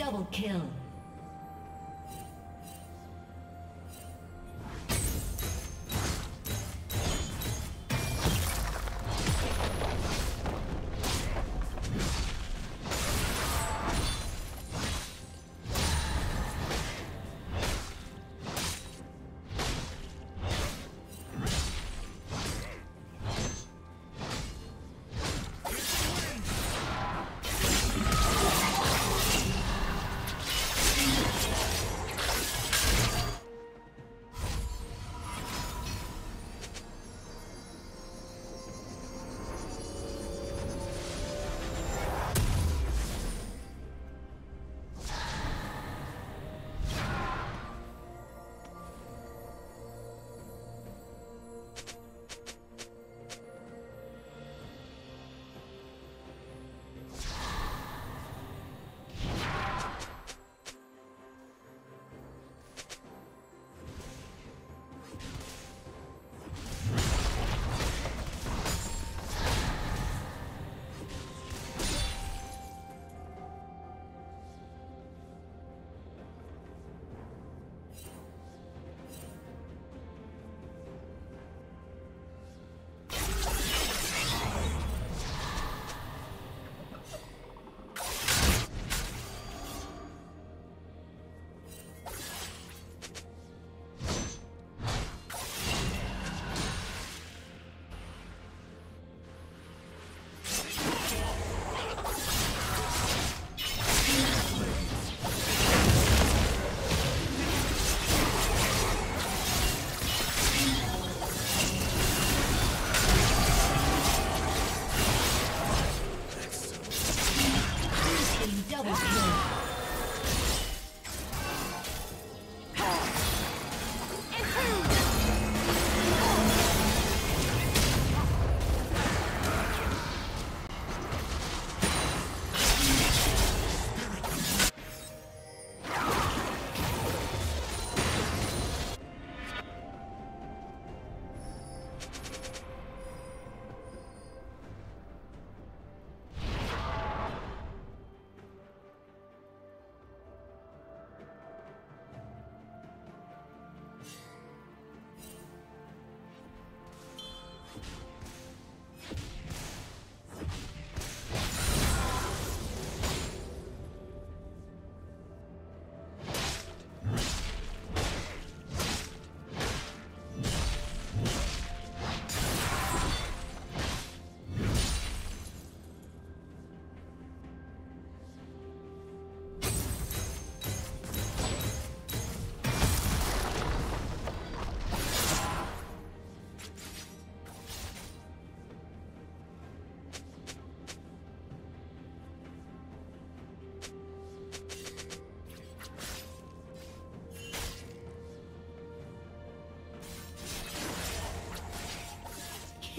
double kill.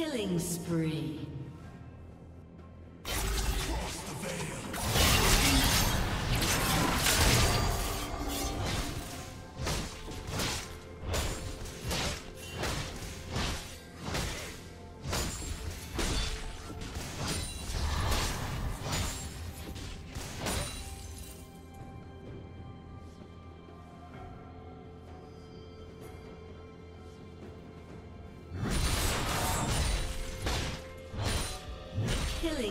Killing spree.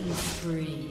Killing spree.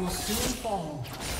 will soon fall.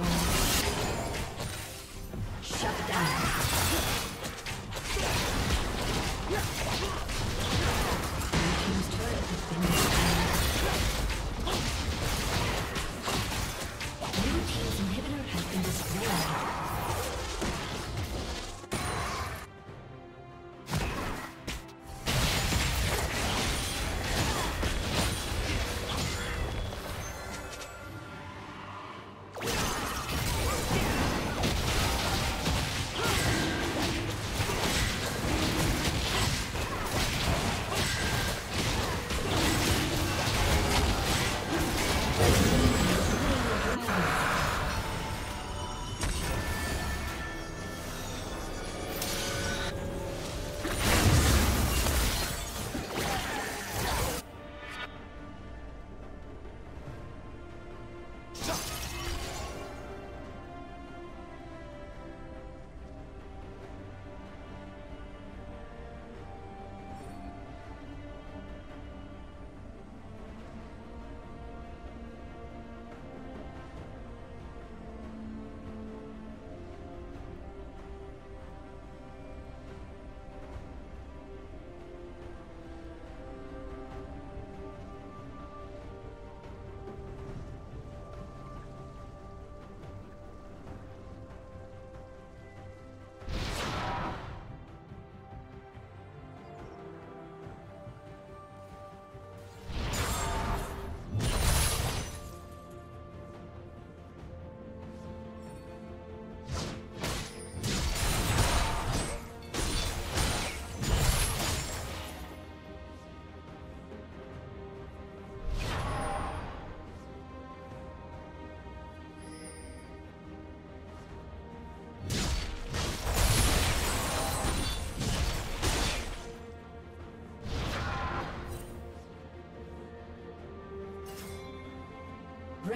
destroyed.